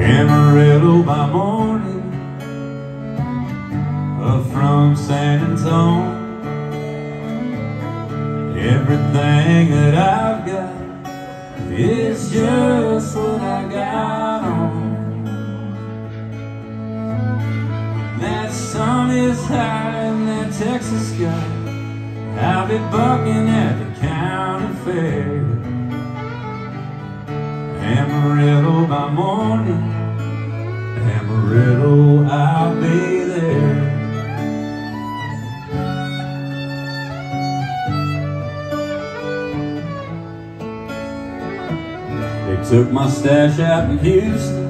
Amarillo by morning Up from San Antonio Everything that I've got Is just sun is high in that Texas sky. I'll be bucking at the county fair. Amarillo by morning Amarillo, I'll be there. They took my stash out in Houston,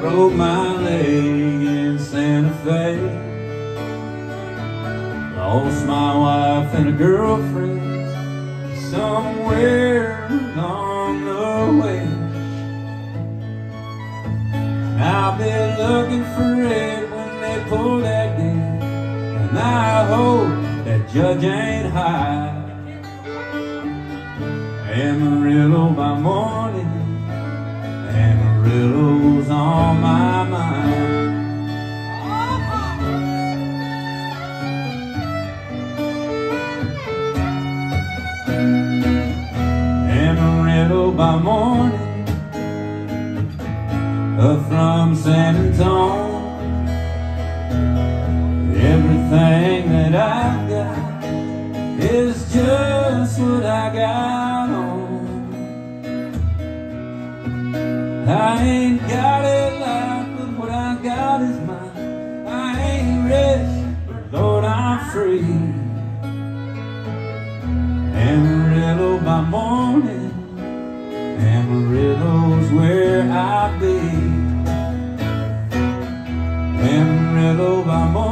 broke my leg in Santa Fe. Lost my wife and a girlfriend somewhere along the way. I'll be looking for it when they pull that gate. And I hope that judge ain't high. Amarillo by morning, Amarillo's Amarillo by morning up from San Antonio. Everything that I've got is just what I got on. I ain't got a lot, but what I got is mine. I ain't rich, but Lord, I'm free. Amarillo by morning, Amarillo's where I be. Amarillo morning.